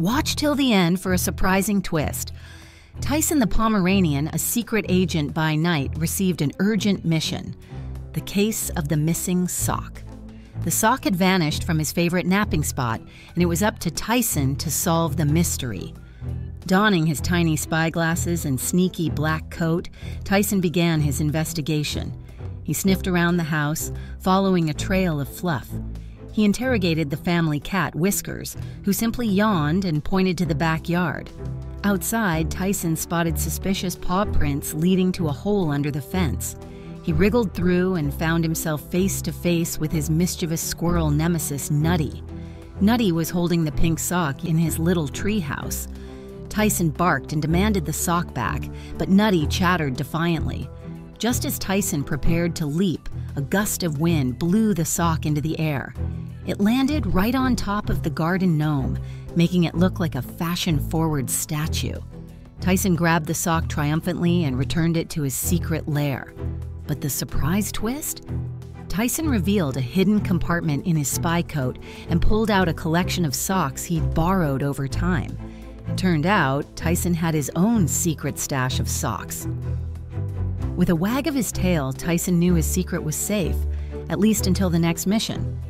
Watch till the end for a surprising twist. Tyson the Pomeranian, a secret agent by night, received an urgent mission the case of the missing sock. The sock had vanished from his favorite napping spot, and it was up to Tyson to solve the mystery. Donning his tiny spyglasses and sneaky black coat, Tyson began his investigation. He sniffed around the house, following a trail of fluff. He interrogated the family cat, Whiskers, who simply yawned and pointed to the backyard. Outside, Tyson spotted suspicious paw prints leading to a hole under the fence. He wriggled through and found himself face to face with his mischievous squirrel nemesis, Nutty. Nutty was holding the pink sock in his little tree house. Tyson barked and demanded the sock back, but Nutty chattered defiantly. Just as Tyson prepared to leap, a gust of wind blew the sock into the air. It landed right on top of the garden gnome, making it look like a fashion forward statue. Tyson grabbed the sock triumphantly and returned it to his secret lair. But the surprise twist? Tyson revealed a hidden compartment in his spy coat and pulled out a collection of socks he'd borrowed over time. Turned out Tyson had his own secret stash of socks. With a wag of his tail, Tyson knew his secret was safe, at least until the next mission.